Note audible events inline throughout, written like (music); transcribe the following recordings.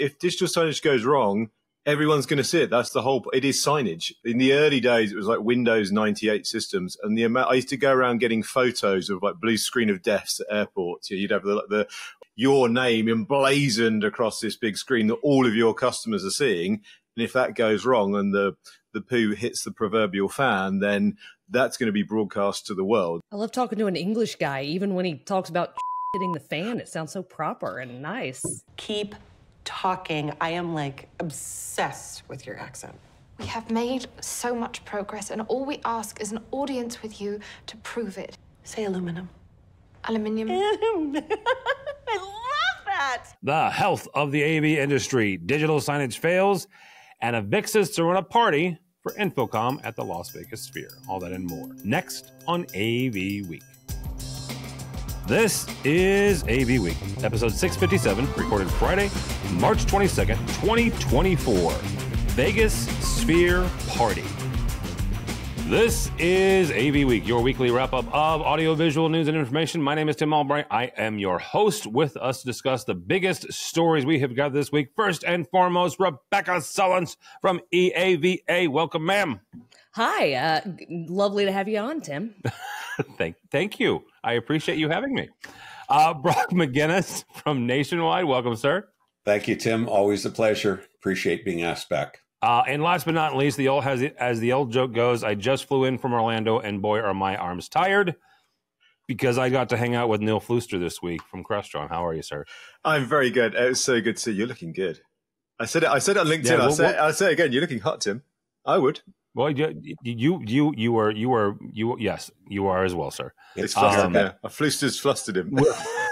if digital signage goes wrong, everyone's going to see it. That's the whole. It is signage. In the early days, it was like Windows ninety eight systems, and the amount I used to go around getting photos of like blue screen of deaths at airports. You'd have the, the your name emblazoned across this big screen that all of your customers are seeing. And if that goes wrong and the the poo hits the proverbial fan, then that's going to be broadcast to the world. I love talking to an English guy, even when he talks about (laughs) hitting the fan. It sounds so proper and nice. Keep talking. I am like obsessed with your accent. We have made so much progress, and all we ask is an audience with you to prove it. Say aluminum. Aluminium. (laughs) I love that. The health of the AV industry. Digital signage fails, and Avixa's to run a party for InfoComm at the Las Vegas Sphere. All that and more. Next on AV Week. This is AV Week, episode 657, recorded Friday, March 22nd, 2024. Vegas Sphere Party. This is AV Week, your weekly wrap up of audiovisual news and information. My name is Tim Albright. I am your host with us to discuss the biggest stories we have got this week. First and foremost, Rebecca Sullins from EAVA. Welcome, ma'am. Hi, uh, lovely to have you on, Tim. (laughs) thank, thank you. I appreciate you having me. Uh, Brock (laughs) McGinnis from Nationwide. Welcome, sir. Thank you, Tim. Always a pleasure. Appreciate being asked back. Uh, and last but not least, the old has as the old joke goes, I just flew in from Orlando, and boy, are my arms tired because I got to hang out with Neil Fluester this week from Crestron. How are you, sir? I'm very good. It was so good to see you. You're looking good. I said it. I said it on LinkedIn. Yeah, well, I'll, say, I'll say it again. You're looking hot, Tim. I would. Well, you, you, you, you were, you were, you. Yes, you are as well, sir. It's flustered. Um, yeah, Fluester's flustered him.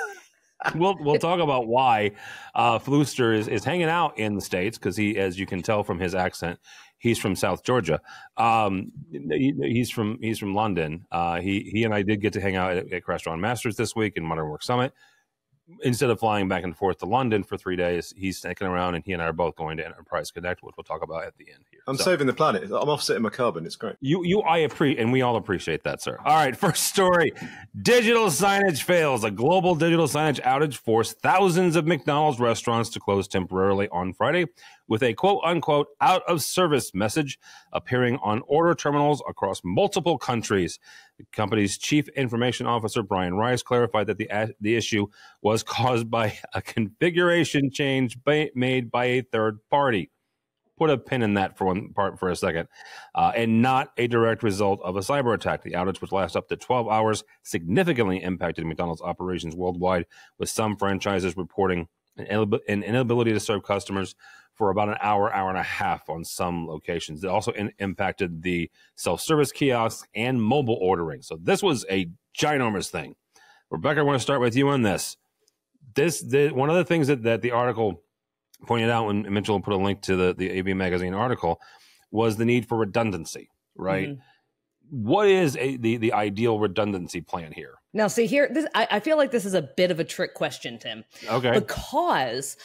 (laughs) we'll we'll talk about why uh, Fluester is, is hanging out in the states because he, as you can tell from his accent, he's from South Georgia. Um, he, he's from he's from London. Uh, he he and I did get to hang out at, at Masters this week in Modern Work Summit instead of flying back and forth to London for three days, he's sticking around, and he and I are both going to Enterprise Connect, which we'll talk about at the end. I'm so, saving the planet. I'm offsetting my carbon. It's great. You, you, I appreciate, and we all appreciate that, sir. All right, (laughs) first story: digital signage fails. A global digital signage outage forced thousands of McDonald's restaurants to close temporarily on Friday, with a quote unquote out of service message appearing on order terminals across multiple countries. The company's chief information officer, Brian Rice, clarified that the, the issue was caused by a (laughs) configuration change by, made by a third party. Put a pin in that for one part for a second, uh, and not a direct result of a cyber attack. The outage, which lasts up to 12 hours, significantly impacted McDonald's operations worldwide, with some franchises reporting an inability to serve customers for about an hour, hour and a half on some locations. It also in, impacted the self service kiosks and mobile ordering. So this was a ginormous thing. Rebecca, I want to start with you on this. This the, one of the things that, that the article pointed out when Mitchell put a link to the, the AV magazine article was the need for redundancy, right? Mm-hmm. What is a, the, the ideal redundancy plan here? Now, see here, this, I, I feel like this is a bit of a trick question, Tim. Okay. Because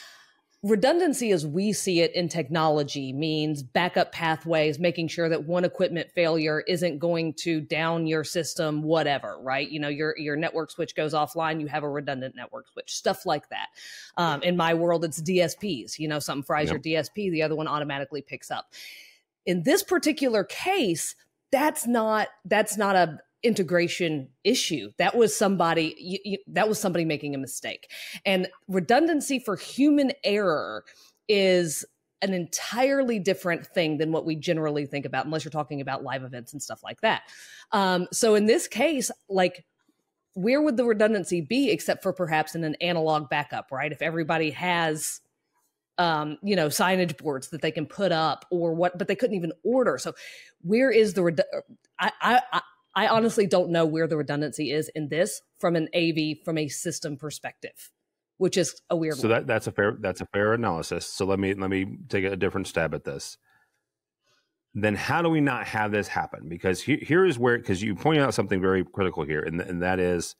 redundancy as we see it in technology means backup pathways making sure that one equipment failure isn't going to down your system whatever right? You know your your network switch goes offline you have a redundant network switch stuff like that. Um, in my world it's dsps you know something fries yep. your dsp the other one automatically picks up. In this particular case that's not that's not a integration issue. That was somebody you, you, that was somebody making a mistake. And redundancy for human error is an entirely different thing than what we generally think about unless you're talking about live events and stuff like that. Um, so in this case like where would the redundancy be except for perhaps in an analog backup right? If everybody has um, you know, signage boards that they can put up or what, but they couldn't even order. So where is the, I, I, I honestly don't know where the redundancy is in this from an AV from a system perspective, which is a weird. So one. that that's a fair that's a fair analysis. So let me let me take a different stab at this. Then how do we not have this happen? Because he, here is where because you pointed out something very critical here, and and that is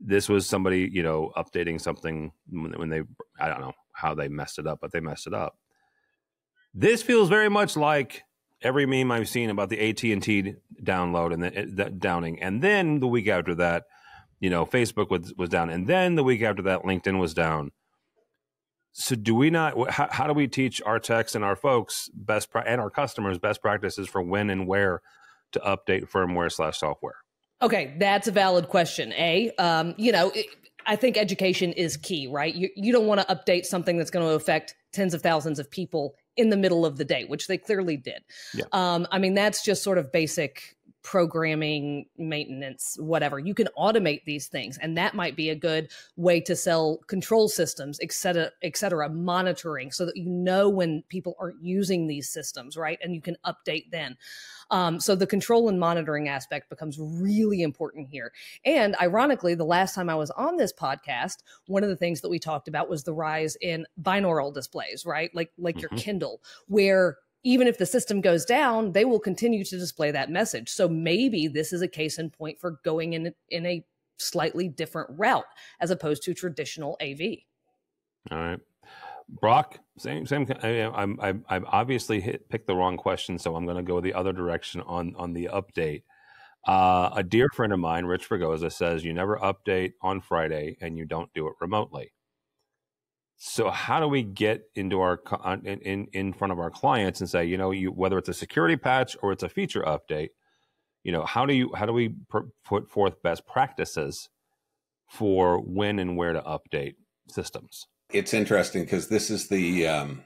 this was somebody you know updating something when they I don't know how they messed it up, but they messed it up. This feels very much like every meme I've seen about the AT and T download and the, the, downing, and then the week after that, you know, Facebook was was down, and then the week after that, LinkedIn was down. So do we not? How, how, do we teach our techs and our folks best and our customers best practices for when and where to update firmware slash software? Okay, that's a valid question. A, um, you know, it, I think education is key, right? You you don't want to update something that's going to affect tens of thousands of people in the middle of the day, which they clearly did. Yeah. Um, I mean, that's just sort of basic programming, maintenance, whatever. You can automate these things, and that might be a good way to sell control systems, et cetera, et cetera, monitoring so that you know when people aren't using these systems, right? And you can update then. Um, so the control and monitoring aspect becomes really important here. And ironically, the last time I was on this podcast, one of the things that we talked about was the rise in binaural displays, right? Like like mm-hmm. your Kindle, where even if the system goes down, they will continue to display that message. So maybe this is a case in point for going in in a slightly different route as opposed to traditional AV. All right. Brock, same same. I'm I'm I've obviously hit, picked the wrong question, so I'm going to go the other direction on on the update. Uh, a dear friend of mine, Rich Fregosa, says you never update on Friday and you don't do it remotely. So how do we get into our in in front of our clients and say, you know, you whether it's a security patch or it's a feature update, you know, how do you how do we put forth best practices for when and where to update systems? It's interesting because this is the um,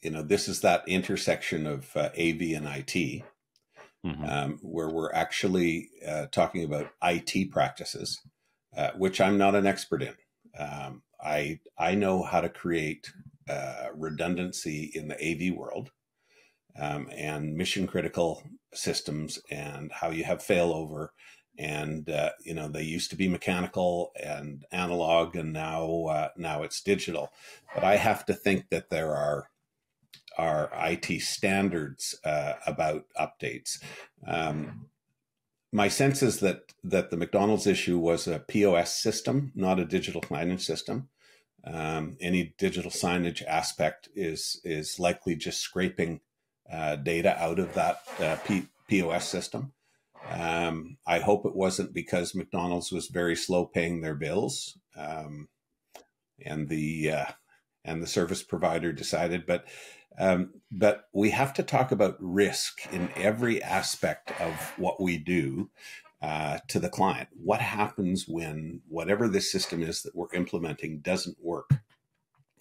you know this is that intersection of uh, AV and IT. Mm-hmm. Um, where we're actually uh, talking about IT practices, uh, which I'm not an expert in. Um, I I know how to create uh, redundancy in the AV world um, and mission critical systems and how you have failover. And uh, you know they used to be mechanical and analog, and now uh, now it's digital. But I have to think that there are are IT standards uh, about updates. Um, my sense is that that the McDonald's issue was a POS system, not a digital signage system. Um, any digital signage aspect is is likely just scraping uh, data out of that uh, P- POS system. Um, I hope it wasn't because McDonald's was very slow paying their bills, um, and the uh, and the service provider decided. But um, but we have to talk about risk in every aspect of what we do uh, to the client. What happens when whatever this system is that we're implementing doesn't work?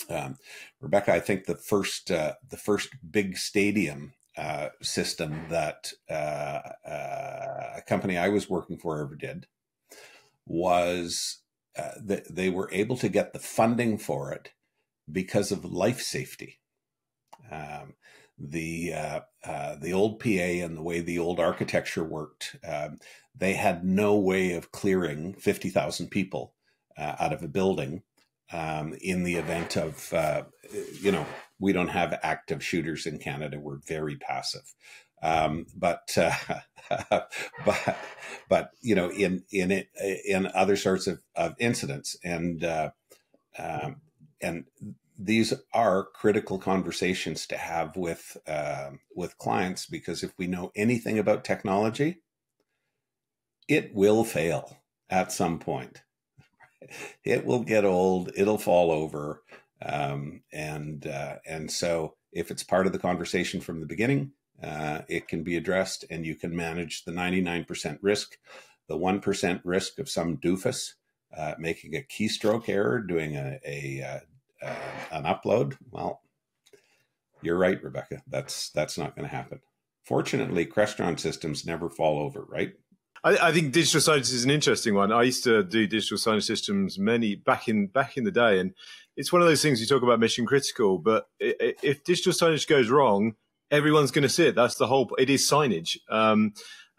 Um, Rebecca, I think the first uh, the first big stadium uh, system that uh, uh, a company I was working for ever did was that they were able to get the funding for it because of life safety. Um, the uh, uh, the old PA and the way the old architecture worked, um, they had no way of clearing fifty thousand people uh, out of a building um, in the event of uh, you know we don't have active shooters in Canada. We're very passive. Um, but uh, (laughs) but but you know in in it in other sorts of, of incidents and uh, um, and these are critical conversations to have with uh, with clients because if we know anything about technology, it will fail at some point. It will get old. It'll fall over, um, and uh, and so if it's part of the conversation from the beginning, uh, it can be addressed, and you can manage the ninety nine percent risk, the one percent risk of some doofus. Uh, making a keystroke error, doing a, a uh, uh, an upload, well, you're right, Rebecca. That's that's not going to happen. Fortunately, Crestron systems never fall over, right? I, I, think digital signage is an interesting one. I used to do digital signage systems many back in back in the day, and it's one of those things you talk about mission critical. But if digital signage goes wrong, everyone's going to see it. That's the whole. It is signage. Um,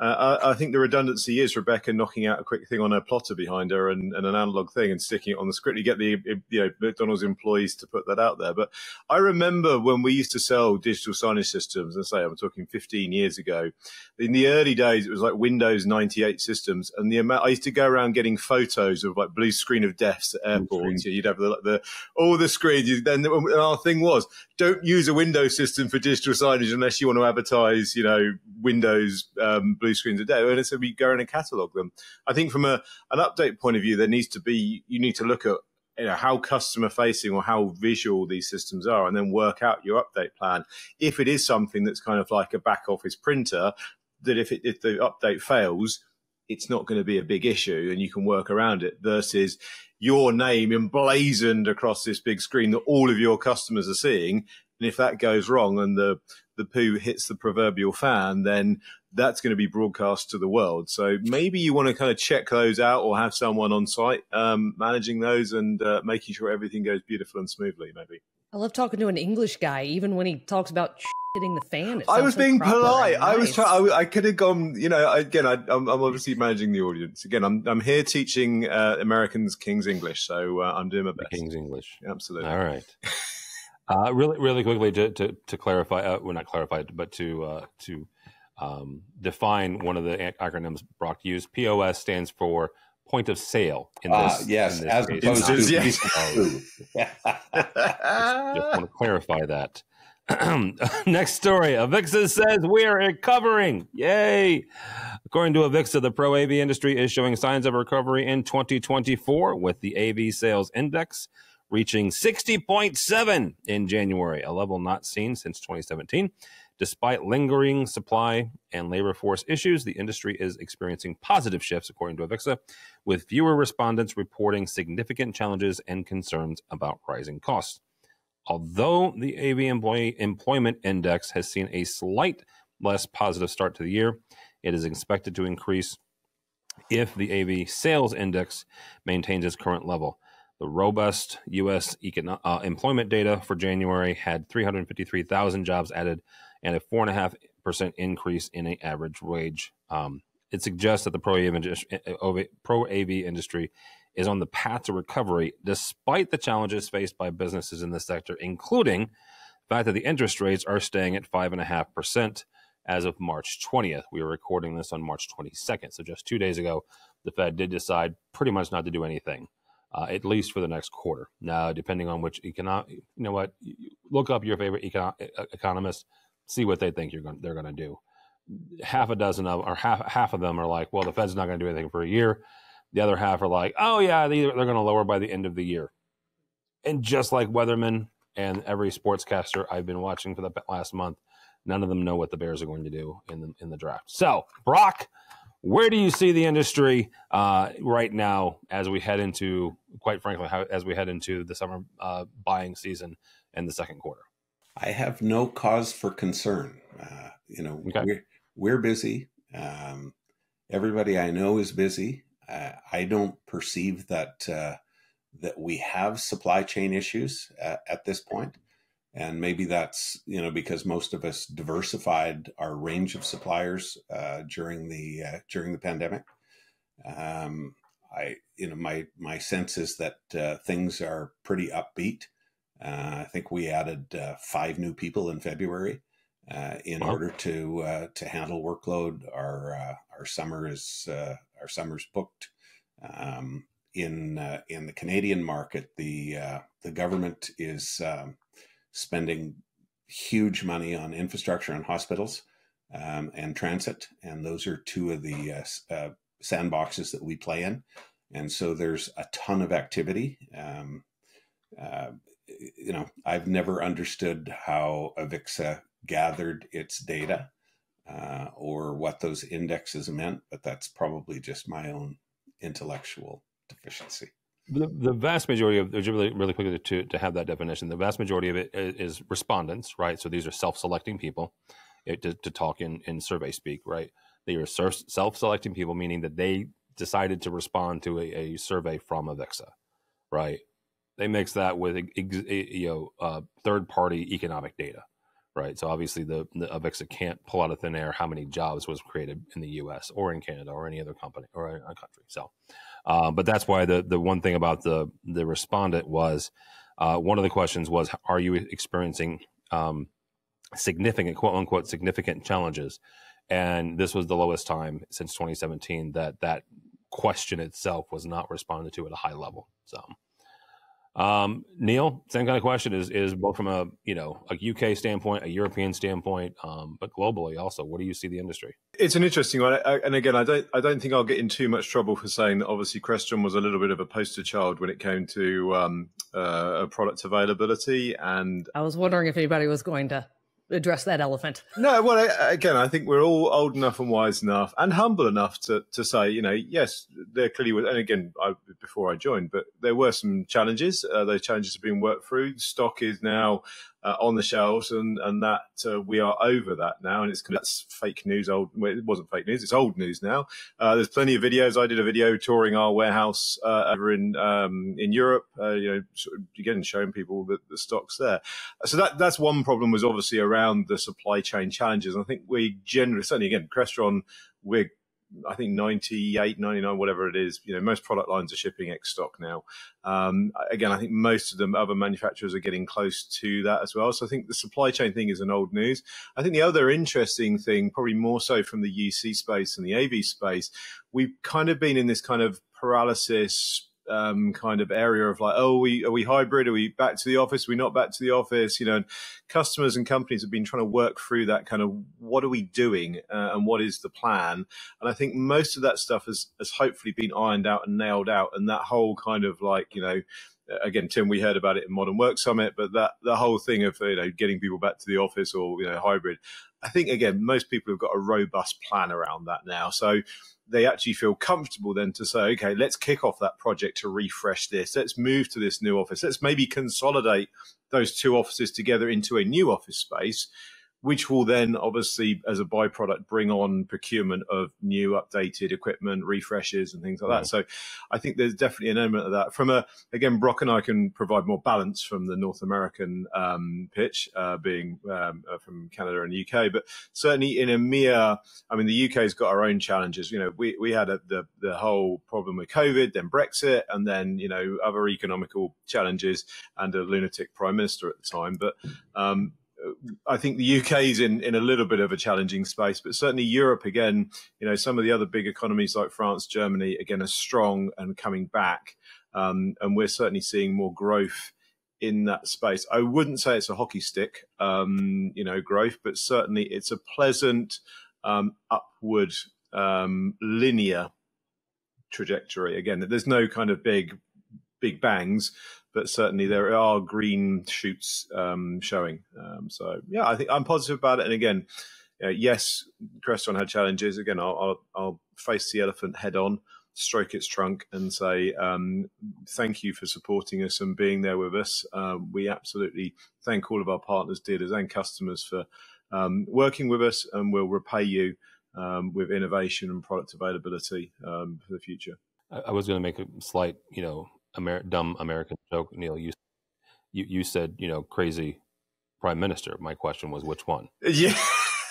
uh, I, I, think the redundancy is Rebecca knocking out a quick thing on her plotter behind her and, and, an analog thing and sticking it on the script. You get the you know McDonald's employees to put that out there. But I remember when we used to sell digital signage systems, and say I'm talking 15 years ago. In the early days, it was like Windows 98 systems, and the amount I used to go around getting photos of like blue screen of deaths at airports. You'd have the, the all the screens. Then our thing was don't use a Windows system for digital signage unless you want to advertise, you know, Windows um, blue screens a day. And so we go in and catalog them. I think from a an update point of view, there needs to be you need to look at you know how customer facing or how visual these systems are and then work out your update plan if it is something that's kind of like a back office printer that if it, if the update fails it's not going to be a big issue and you can work around it versus your name emblazoned across this big screen that all of your customers are seeing and if that goes wrong and the the poo hits the proverbial fan then that's going to be broadcast to the world. So maybe you want to kind of check those out or have someone on site um, managing those and uh, making sure everything goes beautiful and smoothly. Maybe. I love talking to an English guy, even when he talks about hitting the fan. I was being polite. Nice. I was trying. I, I, could have gone. You know, again, I, am obviously managing the audience. Again, I'm I'm here teaching uh, Americans King's English, so uh, I'm doing my best. King's English, absolutely. All right. (laughs) Uh, really, really quickly to to, to clarify, uh, well, not clarify, but to uh, to um, define one of the acronyms Brock used. POS stands for point of sale in ah, this. Uh, yes, in this as case. opposed to yes. (laughs) just, just want to clarify that. (clears throat) Next story. Avixa says we're recovering. Yay. According to Avixa, the pro AV industry is showing signs of recovery in 2024 with the AV sales index reaching 60.7 in January, a level not seen since 2017. Despite lingering supply and labor force issues, the industry is experiencing positive shifts, according to Avixa, with fewer respondents reporting significant challenges and concerns about rising costs. Although the AV employee employment index has seen a slight less positive start to the year, it is expected to increase if the AV sales index maintains its current level. The robust U.S. Uh, employment data for January had 353,000 jobs added and a four and a half percent increase in an average wage. Um, it suggests that the pro AV, industry, eh, eh, pro AV industry is on the path to recovery despite the challenges faced by businesses in the sector, including the fact that the interest rates are staying at 5.5% as of March 20th. We are recording this on March 22nd. So just two days ago, the Fed did decide pretty much not to do anything. Uh, at least for the next quarter. Now, depending on which economic, you know what, look up your favorite econ- economist see what they think you're going they're going to do. Half a dozen of or half half of them are like, well, the Fed's not going to do anything for a year. The other half are like, oh yeah, they, they're going to lower by the end of the year. And just like Weatherman and every sportscaster I've been watching for the last month, none of them know what the Bears are going to do in the in the draft. So, Brock, where do you see the industry uh, right now as we head into, quite frankly, how, as we head into the summer uh, buying season and the second quarter? I have no cause for concern. Uh, you know, okay. we're, we're busy. Um, everybody I know is busy. Uh, I don't perceive that uh, that we have supply chain issues at, at, this point, and maybe that's you know because most of us diversified our range of suppliers uh, during the uh, during the pandemic. Um, I you know my my sense is that uh, things are pretty upbeat. Uh, I think we added uh, five new people in February uh, in wow. order to uh, to handle workload. Our uh, our summer is uh, our summer's booked. Um, in in the Canadian market, the the government is um, spending huge money on infrastructure and hospitals um, and transit, and those are two of the sandboxes that we play in. And so there's a ton of activity. Um, uh, you know, I've never understood how Avixa gathered its data uh, or what those indexes meant, but that's probably just my own intellectual deficiency. The, the vast majority of really really quickly to to have that definition, the vast majority of it is, respondents, right? So these are self-selecting people it, to, to talk in in survey speak, right? They are self-selecting people, meaning that they decided to respond to a, a survey from Avixa, right? they mix that with you know uh, third party economic data right so obviously the, the avixa can't pull out of thin air how many jobs was created in the us or in canada or any other company or a country so uh, but that's why the the one thing about the the respondent was uh, one of the questions was are you experiencing um, significant quote unquote significant challenges? And this was the lowest time since 2017 that that question itself was not responded to at a high level so Um, Neil, same kind of question is is both from a you know a UK standpoint, a European standpoint, um, but globally also. What do you see the industry? It's an interesting one, I, and again, I don't I don't think I'll get in too much trouble for saying that. Obviously, Crestron was a little bit of a poster child when it came to um, uh, product availability, and I was wondering if anybody was going to address that elephant. (laughs) No, well, again, I think we're all old enough and wise enough and humble enough to, to say, you know, yes, there clearly was, and again, I, before I joined, but there were some challenges. Uh, those challenges have been worked through. Stock is now uh, on the shelves, and and that uh, we are over that now, and it's that's fake news. Old, well, it wasn't fake news; it's old news now. Uh, there's plenty of videos. I did a video touring our warehouse uh, over in um, in Europe. Uh, you know, sort of, again showing people that the stock's there. So that that's one problem was obviously around the supply chain challenges. And I think we generally, certainly again, Crestron, we're I think 98, 99, whatever it is, you know, most product lines are shipping X stock now. Um, again, I think most of them, other manufacturers are getting close to that as well. So I think the supply chain thing is an old news. I think the other interesting thing, probably more so from the UC space and the AV space, we've kind of been in this kind of paralysis um, kind of area of like, oh, are we are we hybrid? Are we back to the office? Are we not back to the office? You know, and customers and companies have been trying to work through that kind of what are we doing uh, and what is the plan? And I think most of that stuff has has hopefully been ironed out and nailed out, and that whole kind of like you know again, Tim, we heard about it in Modern Work Summit, but that the whole thing of you know getting people back to the office or you know hybrid, I think again most people have got a robust plan around that now. So they actually feel comfortable then to say, okay, let's kick off that project to refresh this. Let's move to this new office. Let's maybe consolidate those two offices together into a new office space which will then obviously, as a byproduct, bring on procurement of new updated equipment, refreshes, and things like that. So I think there's definitely an element of that. From a, again, Brock and I can provide more balance from the North American um, pitch, uh, being um, uh, from Canada and UK, but certainly in EMEA, I mean, the UK has got our own challenges. You know, we, we had a, the, the whole problem with COVID, then Brexit, and then, you know, other economical challenges and a lunatic prime minister at the time. But, um, I think the UK is in, in a little bit of a challenging space, but certainly Europe again, you know, some of the other big economies like France, Germany, again, are strong and coming back. Um, and we're certainly seeing more growth in that space. I wouldn't say it's a hockey stick, um, you know, growth, but certainly it's a pleasant um, upward um, linear trajectory. Again, there's no kind of big, big bangs, but certainly there are green shoots um, showing. Um, so yeah, I think I'm positive about it. And again, uh, yes, Crestron had challenges. Again, I'll, I'll, I'll, face the elephant head on, stroke its trunk, and say um, thank you for supporting us and being there with us. Um, we absolutely thank all of our partners, dealers, and customers for um, working with us, and we'll repay you um, with innovation and product availability for the future. I was going to make a slight, you know, Amer- dumb American joke, Neil. You, you you said you know crazy prime minister. My question was which one? Yeah.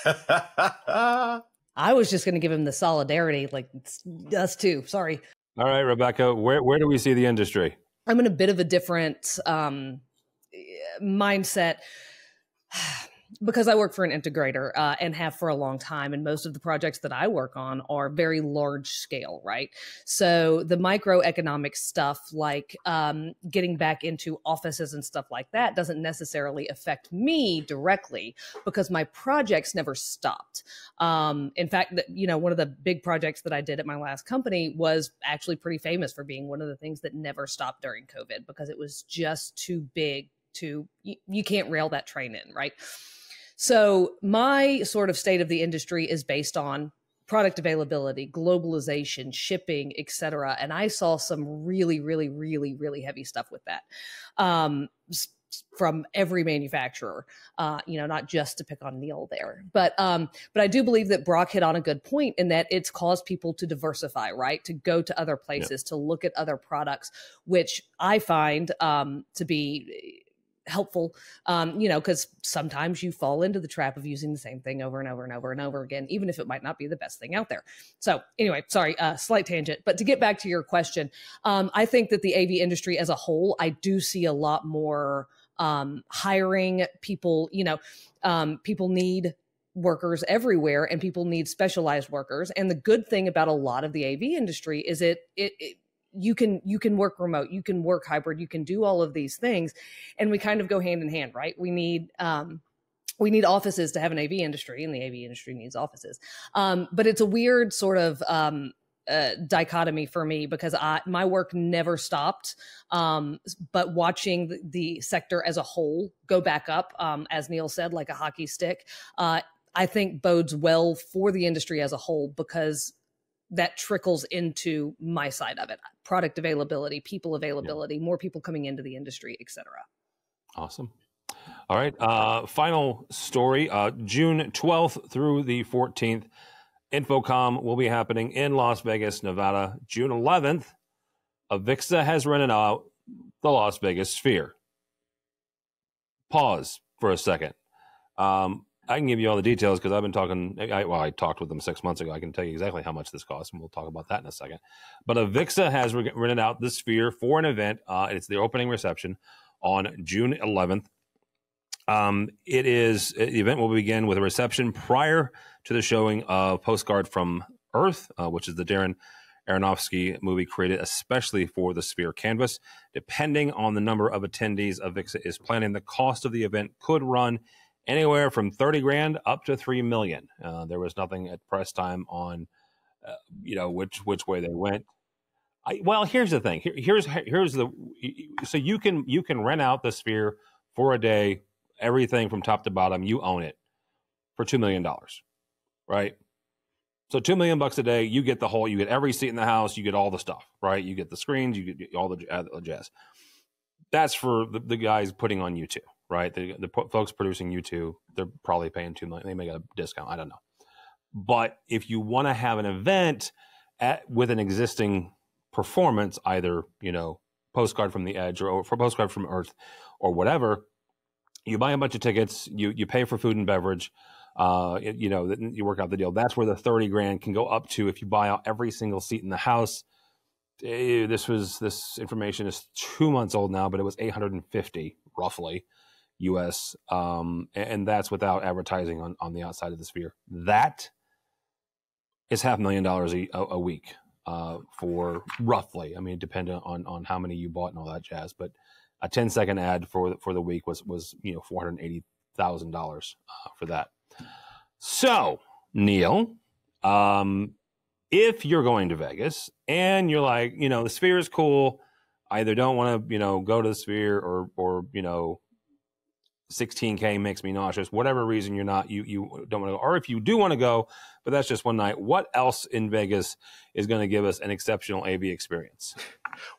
(laughs) I was just going to give him the solidarity, like us too. Sorry. All right, Rebecca. Where where do we see the industry? I'm in a bit of a different um, mindset (sighs) because I work for an integrator uh, and have for a long time, and most of the projects that I work on are very large scale, right? So the microeconomic stuff, like um, getting back into offices and stuff like that, doesn't necessarily affect me directly because my projects never stopped. Um, in fact, you know, one of the big projects that I did at my last company was actually pretty famous for being one of the things that never stopped during COVID because it was just too big to you, you can't rail that train in, right? So my sort of state of the industry is based on product availability, globalization, shipping, etc. And I saw some really, really, really, really heavy stuff with that. Um, from every manufacturer, uh, you know, not just to pick on Neil there, but um, but I do believe that Brock hit on a good point in that it's caused people to diversify, right? To go to other places, to look at other products, which I find um, to be helpful um, you know because sometimes you fall into the trap of using the same thing over and over and over and over again even if it might not be the best thing out there. So anyway sorry uh, slight tangent but to get back to your question um, i think that the av industry as a whole i do see a lot more um, hiring people you know um, people need workers everywhere and people need specialized workers. And the good thing about a lot of the av industry is it, it, it you can you can work remote you can work hybrid you can do all of these things and we kind of go hand in hand right we need um we need offices to have an AV industry, and the AV industry needs offices. Um, but it's a weird sort of um, uh, dichotomy for me because I my work never stopped. Um, but watching the, the, sector as a whole go back up, um, as Neil said, like a hockey stick, uh, I think bodes well for the industry as a whole because that trickles into my side of it. Product availability people availability yeah. more people coming into the industry etc awesome. All right uh, final story uh, june 12th through the 14th InfoComm will be happening in las vegas nevada. June 11th avixa has rented out the las vegas sphere. Pause for a second. Um, I can give you all the details because I've been talking. I, well, I talked with them six months ago. I can tell you exactly how much this costs, and we'll talk about that in a second. But Avixa has rented out the Sphere for an event. Uh, it's the opening reception on June 11th. Um, it is the event will begin with a reception prior to the showing of Postcard from Earth, uh, which is the Darren Aronofsky movie created especially for the Sphere canvas. Depending on the number of attendees Avixa is planning, the cost of the event could run anywhere from 30 grand up to 3 million. Uh, there was nothing at press time on, uh, you know, which, which way they went. I, well, here's the thing. Here, here's, here's the, so you can, you can rent out the sphere for a day, everything from top to bottom, you own it for $2 million, right? So two million bucks a day, you get the whole, you get every seat in the house, you get all the stuff, right? You get the screens, you get all the uh, jazz. That's for the, the guys putting on U2 right? The, the folks producing U2, they're probably paying two million. They may get a discount. I don't know. But if you want to have an event at, with an existing performance, either you know postcard from the edge or, or postcard from Earth or whatever, you buy a bunch of tickets. You you pay for food and beverage. Uh, you know, you work out the deal. That's where the thirty grand can go up to if you buy out every single seat in the house. Eh, this was this information is two months old now, but it was eight hundred and fifty roughly US. Um, and that's without advertising on, on the outside of the sphere. That is half a million dollars a, a week uh, for roughly. I mean, depending on, on how many you bought and all that jazz. But a 10 second ad for, for the week was, was you know, $480,000 uh, for that. So, Neil, um, if you're going to Vegas and you're like, you know, the sphere is cool, I either don't want to, you know, go to the sphere or, or, you know, 16k makes me nauseous whatever reason you're not you you don't want to go or if you do want to go but that's just one night what else in vegas is going to give us an exceptional av experience?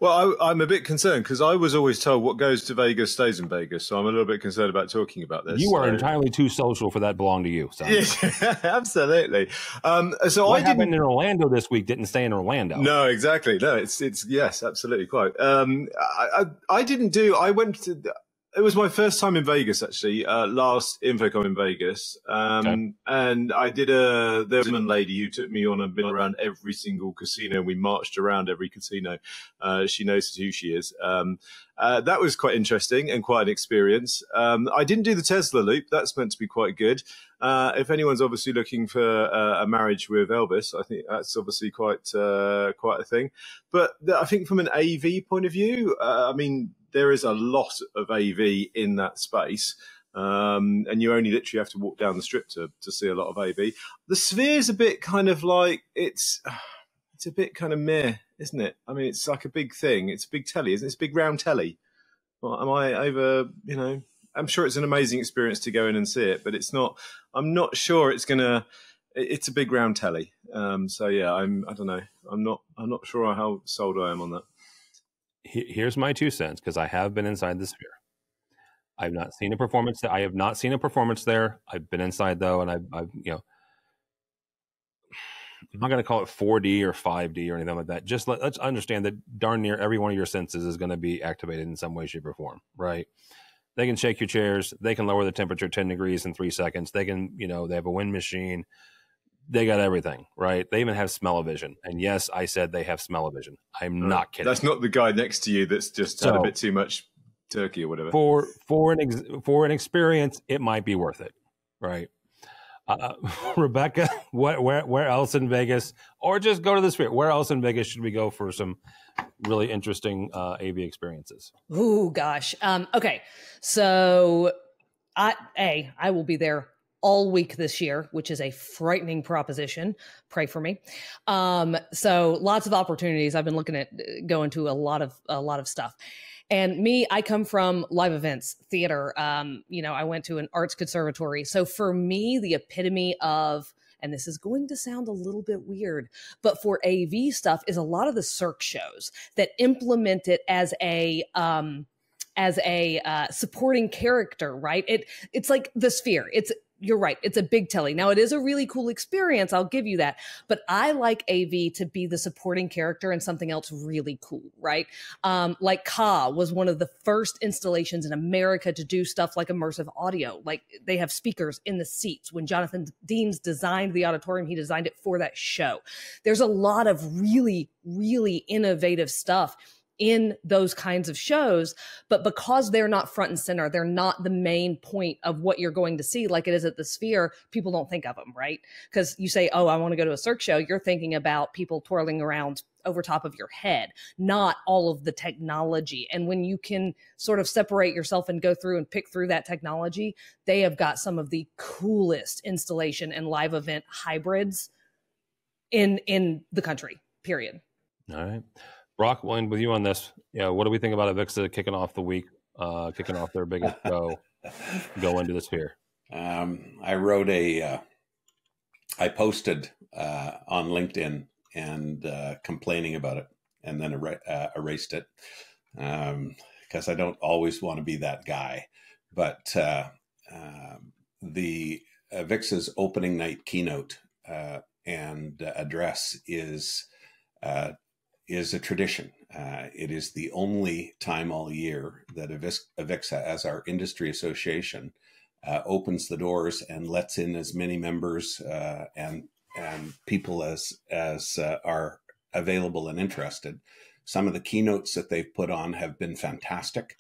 Well I, am a bit concerned because i was always told what goes to vegas stays in vegas so i'm a little bit concerned about talking about this you are so. entirely too social for that belong to you yeah, (laughs) absolutely. Um, so what i happened in orlando this week didn't stay in orlando. No exactly. No it's it's yes absolutely quite. Um, I, I, I didn't do i went to it was my first time in Vegas actually. Uh, last InfoComm in Vegas, um, okay. and I did a. There was a lady who took me on and been around every single casino. We marched around every casino. Uh, she knows who she is. Um, uh, that was quite interesting and quite an experience. Um, I didn't do the Tesla loop. That's meant to be quite good. Uh, if anyone's obviously looking for uh, a marriage with Elvis, I think that's obviously quite uh, quite a thing. But I think from an AV point of view, uh, I mean there is a lot of AV in that space. Um, and you only literally have to walk down the strip to, to see a lot of AV. The sphere is a bit kind of like it's it's a bit kind of meh, isn't it? I mean, it's like a big thing. It's a big telly, isn't it? It's a big round telly. Well, am I over? You know, I'm sure it's an amazing experience to go in and see it, but it's not. I'm not sure it's gonna. It's a big round telly. Um, so yeah, I'm. I don't know. I'm not. I'm not sure how sold I am on that here's my two cents because I have been inside the sphere. I've not seen a performance. That, I have not seen a performance there. I've been inside though, and I've, I've you know, I'm not going to call it 4D or 5D or anything like that. Just let, us understand that darn near every one of your senses is going to be activated in some way, shape, or form, right? They can shake your chairs. They can lower the temperature 10 degrees in three seconds. They can, you know, they have a wind machine they got everything right. They even have smell-o-vision, and yes, I said they have smell-o-vision. I'm not kidding. That's not the guy next to you that's just so, had a bit too much turkey or whatever. For for an ex, for an experience, it might be worth it, right? Uh, (laughs) Rebecca, what, where where else in Vegas, or just go to the Sphere? Where else in Vegas should we go for some really interesting uh, AV experiences? Oh gosh. Um, okay, so I a I will be there all week this year, which is a frightening proposition. Pray for me. Um, so lots of opportunities. I've been looking at uh, going to a lot of a lot of stuff. And me, I come from live events, theater. Um, you know, I went to an arts conservatory. So for me, the epitome of and this is going to sound a little bit weird, but for AV stuff is a lot of the Cirque shows that implement it as a um, as a uh, supporting character, right? It it's like the sphere. It's you're right. It's a big telly. Now it is a really cool experience. I'll give you that. But I like AV to be the supporting character in something else really cool, right? Um, like Ka was one of the first installations in America to do stuff like immersive audio. Like they have speakers in the seats. When Jonathan Deans designed the auditorium, he designed it for that show. There's a lot of really, really innovative stuff in those kinds of shows but because they're not front and center they're not the main point of what you're going to see like it is at the sphere people don't think of them right? Because you say oh i want to go to a cirque show you're thinking about people twirling around over top of your head not all of the technology. And when you can sort of separate yourself and go through and pick through that technology they have got some of the coolest installation and live event hybrids in in the country period. All right Brock, one with you on this. Yeah, what do we think about Avixa kicking off the week, uh, kicking off their biggest show, (laughs) go into the sphere? Um, I wrote a, uh, I posted uh, on LinkedIn and uh, complaining about it, and then er- uh, erased it because um, I don't always want to be that guy. But uh, um, the Avixa's opening night keynote and address is is a tradition. Uh, it is the only time all year that Avixa, as our industry association, uh, opens the doors and lets in as many members uh, and and people as as uh, are available and interested. Some of the keynotes that they've put on have been fantastic,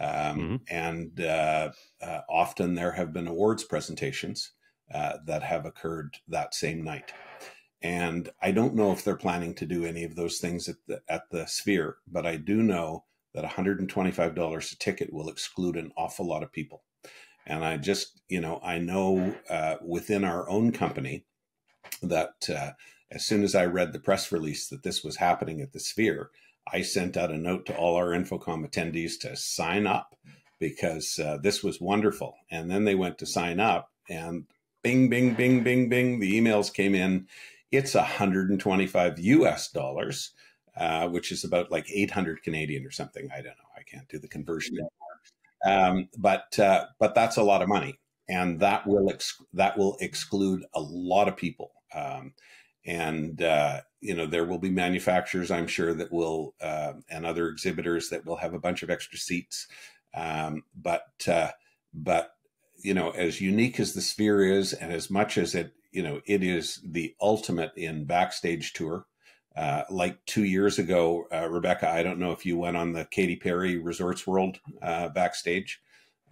um, mm-hmm. and uh, uh, often there have been awards presentations that have occurred that same night. And I don't know if they're planning to do any of those things at the at the Sphere, but I do know that $125 a ticket will exclude an awful lot of people. And I just, you know, I know uh, within our own company that uh, as soon as I read the press release that this was happening at the Sphere, I sent out a note to all our InfoComm attendees to sign up because uh, this was wonderful. And then they went to sign up, and bing, bing, bing, bing, bing, the emails came in it's 125 US dollars, uh, which is about like 800 Canadian or something. I don't know. I can't do the conversion anymore. Um, but uh, but that's a lot of money, and that will ex- that will exclude a lot of people. Um, and uh, you know there will be manufacturers, I'm sure, that will uh, and other exhibitors that will have a bunch of extra seats. Um, but uh, but you know, as unique as the sphere is, and as much as it you know, it is the ultimate in backstage tour. Uh, like two years ago, uh, Rebecca, I don't know if you went on the Katy Perry Resorts World uh, backstage.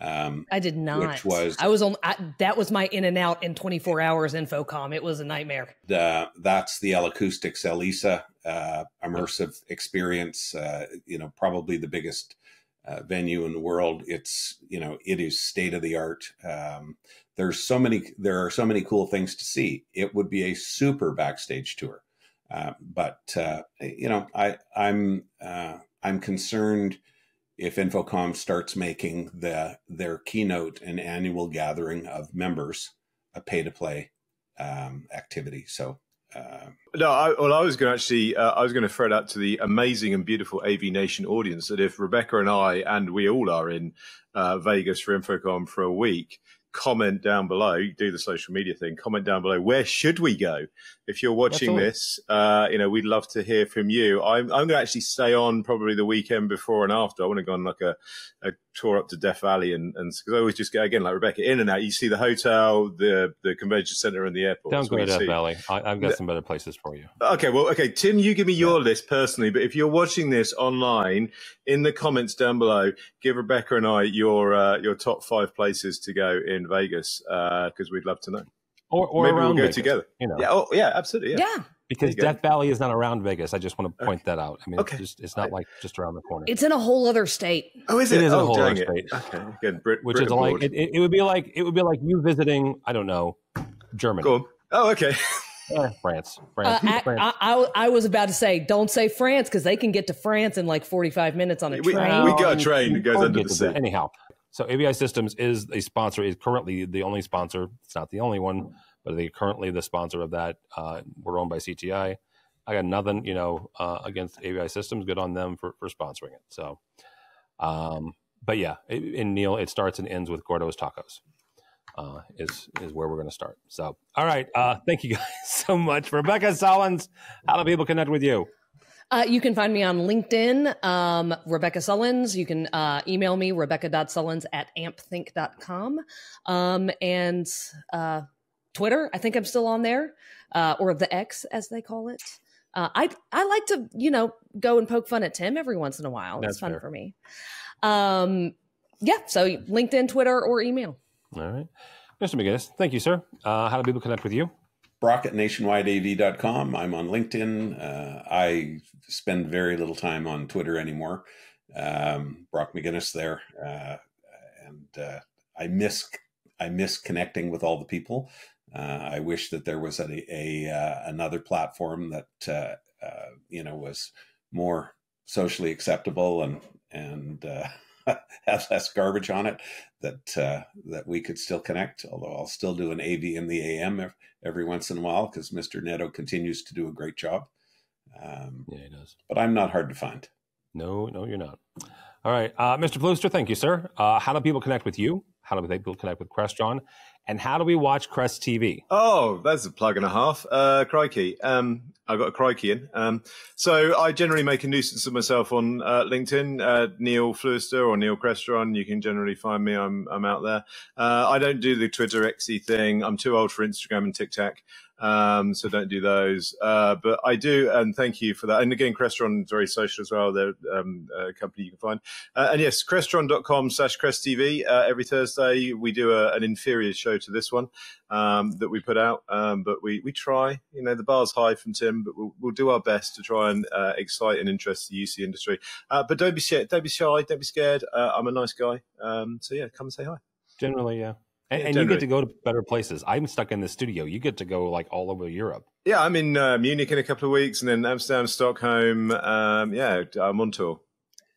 Um, I did not. Which was I was on I, that was my in and out in 24 hours InfoComm. It was a nightmare. that's the L Acoustics L-ISA uh, immersive experience. Uh, you know, probably the biggest uh, venue in the world. It's you know it is state of the art. Um, there's so many there are so many cool things to see. It would be a super backstage tour, uh, but uh, you know I I'm uh, I'm concerned if InfoComm starts making the their keynote an annual gathering of members a pay to play um, activity. So uh, no, I, well, I was going to actually, uh, I was going to throw out to the amazing and beautiful AV Nation audience that if Rebecca and I, and we all are in uh, Vegas for InfoComm for a week, comment down below, do the social media thing, comment down below. Where should we go? If you're watching this, uh, you know, we'd love to hear from you. I'm, I'm going to actually stay on probably the weekend before and after. I want to go on like a, a tour up to Death Valley and, and cause I always just go again, like Rebecca, in and out. You see the hotel, the, the convention center and the airport. Don't go to Death see. Valley. I, have got some better places for you. Okay. Well, okay. Tim, you give me your yeah. list personally, but if you're watching this online in the comments down below, give Rebecca and I your, uh, your top five places to go in Vegas. Uh, cause we'd love to know. or, or Maybe we'll go Vegas, together. You know, Yeah. Oh, yeah. Absolutely. Yeah. Yeah. Because There you go. Death Valley is not around Vegas. I just want to point that out. I mean, Okay. it's, just, it's not like just around the corner. It's in a whole other state. Oh, is It it? is a oh, whole other it. state. Okay. good. Brit, which Brit is like it, it, it would be like it would be like you visiting I don't know Germany, Go on. Oh, okay. Eh, France, Uh, France, I, France. I, I, I was about to say, don't say France because they can get to France in like 45 minutes on a We- train. we got a train that goes We'll under the sea. Anyhow, so ABI Systems is a sponsor. Is currently the only sponsor. It's not the only one, but they currently the sponsor of that. Uh, we're owned by CTI. I got nothing, you know, uh, against AVI Systems. Good on them for for sponsoring it. So, um, but yeah, in Neil, it starts and ends with Gordo's Tacos. Uh, is is where we're going to start. So, all right. Uh, thank you (laughs) guys so much, Rebecca Sullins. How do people connect with you? Uh, you can find me on LinkedIn, um, Rebecca Sullins. You can uh, email me, rebecca.sullins at ampthink.com. Um, and uh, Twitter, I think I'm still on there, uh, or the X as they call it. Uh, I I like to, you know, go and poke fun at Tim every once in a while. That's it's fun fair. for me. Um, yeah, so LinkedIn, Twitter, or email. All right, Mr. McGinnis. Thank you, sir. Uh, how do people connect with you? Brock at nationwideav.com. I'm on LinkedIn. Uh, I spend very little time on Twitter anymore. Um, Brock McGinnis there, uh, and uh, I miss I miss connecting with all the people. Uh, I wish that there was a, a uh, another platform that uh, uh, you know was more socially acceptable and and uh, (laughs) have less garbage on it. That uh, that we could still connect. Although I'll still do an AV in the AM every once in a while because Mr. Neto continues to do a great job. Um, Yeah, he does. but I'm not hard to find. No, no, you're not. All right, uh, Mr. Fluester, thank you, sir. Uh, how do people connect with you? How do people connect with Crestron? And how do we watch Crest TV? Oh, that's a plug and a half. Uh, crikey. Um, I got a crikey in. Um, so I generally make a nuisance of myself on uh, LinkedIn, uh, Neil Fluester or Neil Crestron. You can generally find me. I'm, I'm out there. Uh, I don't do the Twitter XE thing. I'm too old for Instagram and TikTok. Um, so don't do those. Uh, but I do, and thank you for that. And again, Crestron is very social as well. They're um, a company you can find. Uh, and yes, crestron.com slash cresttv. Uh, every Thursday, we do a, an inferior show to this one um, that we put out. Um, but we, we try, you know, the bar's high from Tim, but we'll, we'll do our best to try and uh, excite and interest the UC industry. Uh, but don't be scared. Don't be shy. Don't be scared. Uh, I'm a nice guy. Um, so yeah, come and say hi. Generally, yeah. And, and you get to go to better places. I'm stuck in the studio. You get to go like all over Europe. Yeah, I'm in uh, Munich in a couple of weeks and then Amsterdam, Stockholm. Um, yeah, I'm on tour.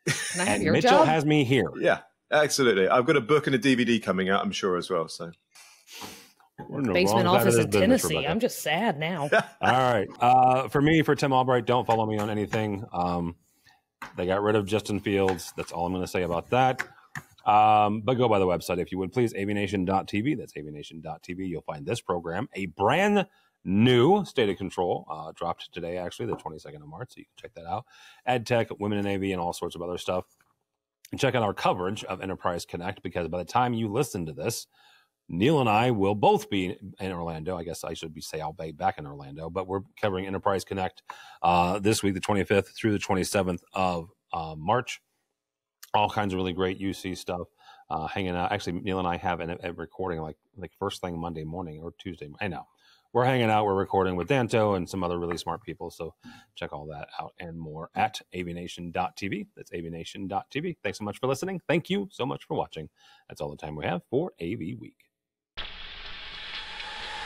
Can I have And your Mitchell job? has me here. Yeah, absolutely. I've got a book and a DVD coming out, I'm sure, as well. So We're in the Basement wrong side of office in Tennessee. Rebecca. I'm just sad now. (laughs) All right. Uh, for me, for Tim Albright, don't follow me on anything. Um, they got rid of Justin Fields. That's all I'm going to say about that. Um, but go by the website if you would please, avnation.tv. That's avnation.tv. You'll find this program, a brand new state of control, uh, dropped today, actually, the 22nd of March. So you can check that out. Ed Tech, Women in AV, and all sorts of other stuff. And check out our coverage of Enterprise Connect because by the time you listen to this, Neil and I will both be in Orlando. I guess I should be say I'll be back in Orlando, but we're covering Enterprise Connect uh, this week, the 25th through the 27th of uh, March. All kinds of really great UC stuff. Uh, hanging out. Actually, Neil and I have a recording like like first thing Monday morning or Tuesday. I know we're hanging out. We're recording with Danto and some other really smart people. So check all that out and more at avnation.tv. That's avnation.tv. Thanks so much for listening. Thank you so much for watching. That's all the time we have for AV Week.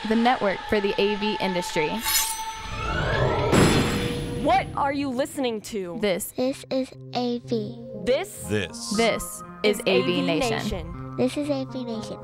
the network for the AV industry. What are you listening to? This, This is AV. This This. this is AV Nation. Nation. This is AV Nation.